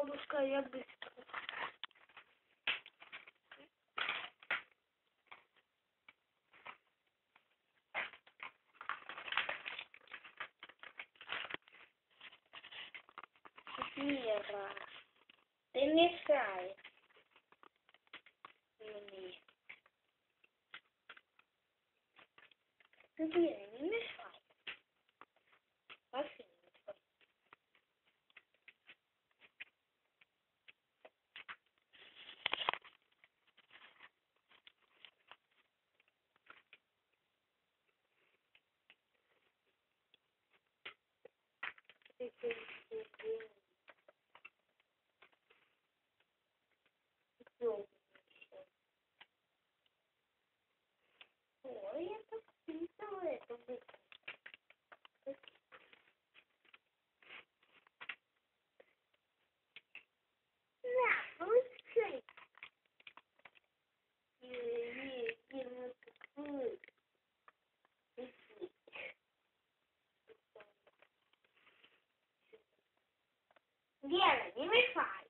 бабушка, як десь. Міра, ти мішаєш мені. Тобі не speaking 练了，你没耍